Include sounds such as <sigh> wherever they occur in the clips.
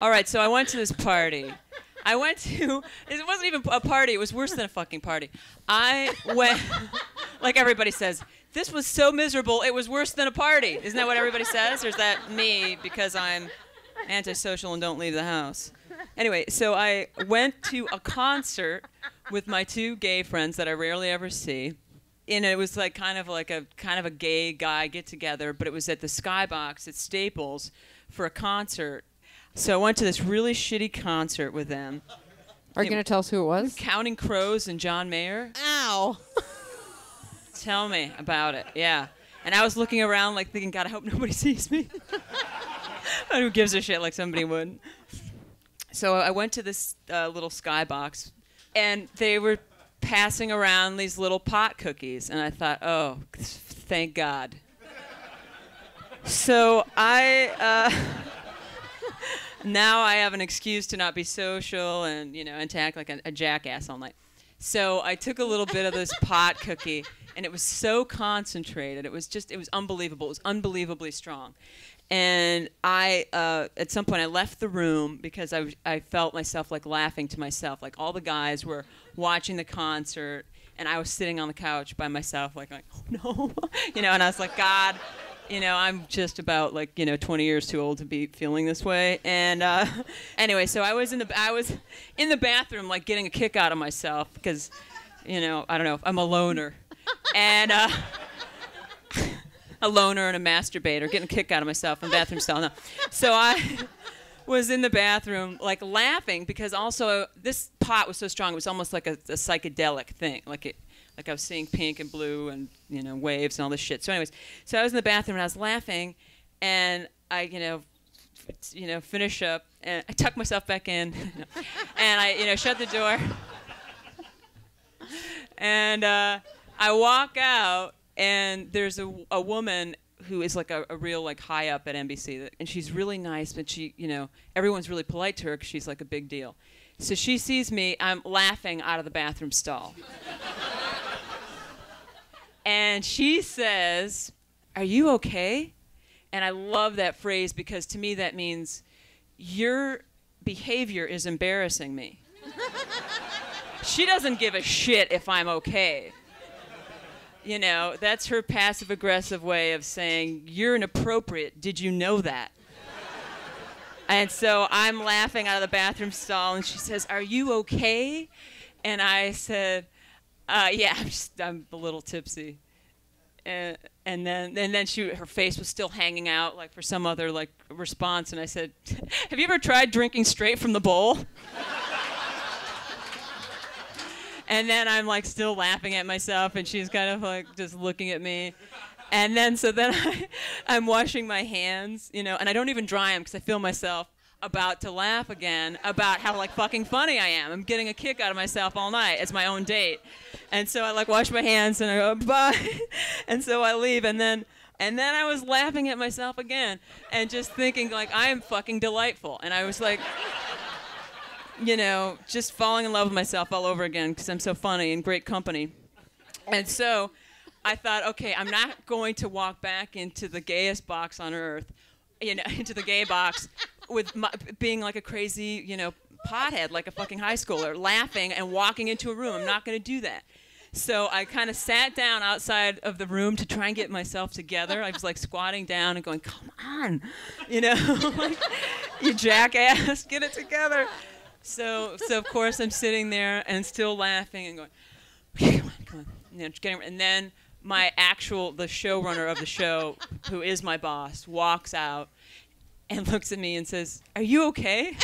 All right, so I went to this party. I went to. It wasn't even a party. It was worse than a fucking party. I went, <laughs> like everybody says. This was so miserable. It was worse than a party. Isn't that what everybody says, or is that me because I'm antisocial and don't leave the house? Anyway, so I went to a concert with my two gay friends that I rarely ever see. And it was like kind of like a kind of a gay guy get together, but it was at the Skybox at Staples for a concert. So I went to this really shitty concert with them. Are you going to tell us who it was? Counting Crows and John Mayer. Ow. Tell me about it. Yeah. And I was looking around like thinking, God, I hope nobody <laughs> sees me. Who gives a shit like somebody would? So I went to this uh, little skybox, and they were passing around these little pot cookies, and I thought, oh, thank God. So I. Uh, now I have an excuse to not be social and you know and to act like a, a jackass all night. So I took a little bit of this pot <laughs> cookie, and it was so concentrated. It was just it was unbelievable. It was unbelievably strong. And I, uh, at some point, I left the room because I, I felt myself like laughing to myself. Like all the guys were watching the concert, and I was sitting on the couch by myself, like, like <laughs> oh no, <laughs> you know. And I was like, God, you know, I'm just about like you know 20 years too old to be feeling this way. And uh, <laughs> anyway, so I was in the I was in the bathroom like getting a kick out of myself because, you know, I don't know, I'm a loner, and uh, <laughs> a loner and a masturbator, getting a kick out of myself in bathroom style. No, so I. <laughs> was in the bathroom like laughing because also this pot was so strong it was almost like a, a psychedelic thing like it like I was seeing pink and blue and you know waves and all this shit. So, anyways, so I was in the bathroom and I was laughing, and I you know, you know, finish up and I tuck myself back in, <laughs> and I you know shut the door, <laughs> and uh, I walk out and there's a, a woman who is like a, a, real like high up at NBC, and she's really nice, but she, you know, everyone's really polite to her because she's like a big deal. So she sees me, I'm laughing out of the bathroom stall. And she says, Are you okay? And I love that phrase because to me that means your behavior is embarrassing me. <laughs> she doesn't give a shit if I'm okay. You know, that's her passive aggressive way of saying, You're inappropriate. Did you know that? and so I'm laughing out of the bathroom stall, and she says, Are you okay? And I said, uh, yeah, <laughs> I'm just I'm a little tipsy. And, and then and then she her face was still hanging out like for some other like response and I said, <laughs> "Have you ever tried drinking straight from the bowl?" <laughs> and then I'm like still laughing at myself and she's kind of like just looking at me. And then so then I, I'm washing my hands, you know, and I don't even dry them because I feel myself about to laugh again about how like fucking funny I am. I'm getting a kick out of myself all night. It's my own date. And so I like wash my hands and I go bye. <laughs> and so I leave and then and then I was laughing at myself again and just thinking like I am fucking delightful. And I was like you know, just falling in love with myself all over again because I'm so funny and great company. And so I thought, okay, I'm not going to walk back into the gayest box on earth, you know, <laughs> into the gay box with my, being like a crazy, you know, pothead, like a fucking high schooler, laughing and walking into a room. I'm not going to do that. So I kind of sat down outside of the room to try and get myself together. I was like squatting down and going, "Come on, you know, <laughs> like, you jackass, get it together." So, so of course I'm sitting there and still laughing and going, come on, come on," you know, getting, and then my actual the showrunner of the show, who is my boss, walks out and looks at me and says, Are you okay?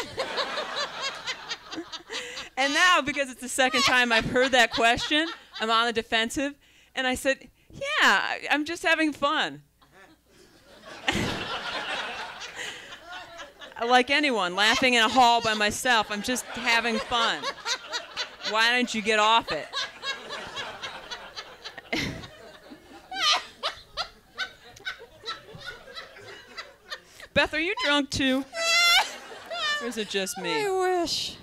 and now, because it's the second time I've heard that question, I'm on the defensive. And I said, Yeah, I'm just having fun. like anyone, laughing in a hall by myself, I'm just having fun. Why don't you get off it? Beth, are you drunk too? <laughs> or is it just me? I wish.